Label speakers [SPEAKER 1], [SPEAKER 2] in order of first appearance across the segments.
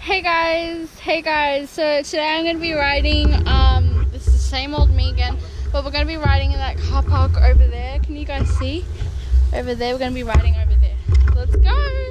[SPEAKER 1] Hey guys, hey guys. So today I'm gonna be riding. Um, this is the same old me again, but we're gonna be riding in that car park over there. Can you guys see? Over there, we're gonna be riding over there. Let's go.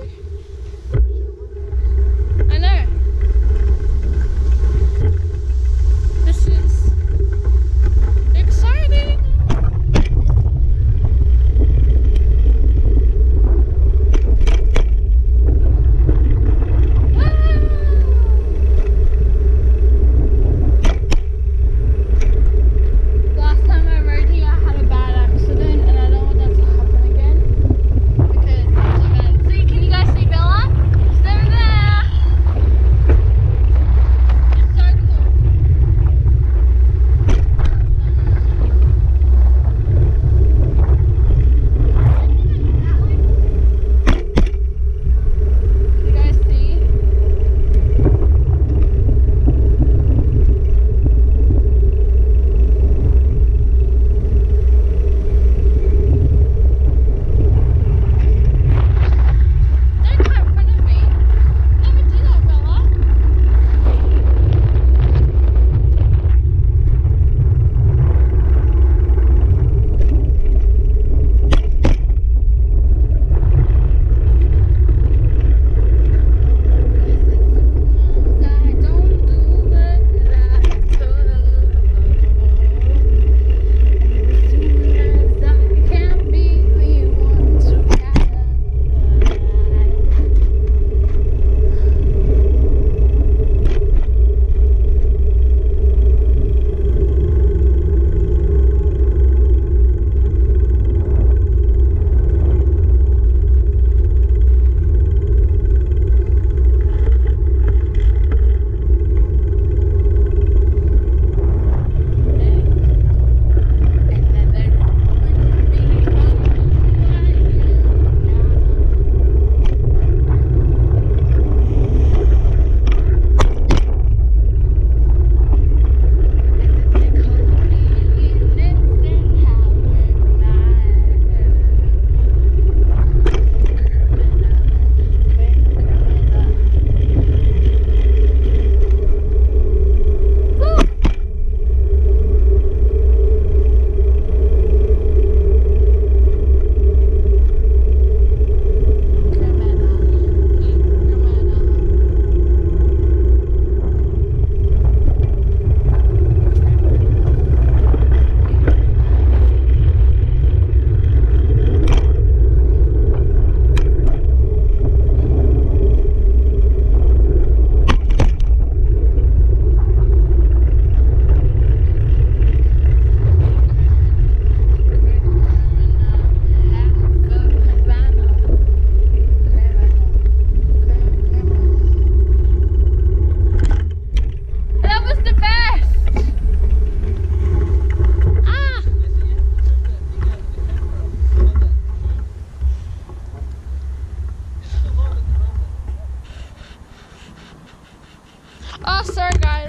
[SPEAKER 1] off, sorry guys.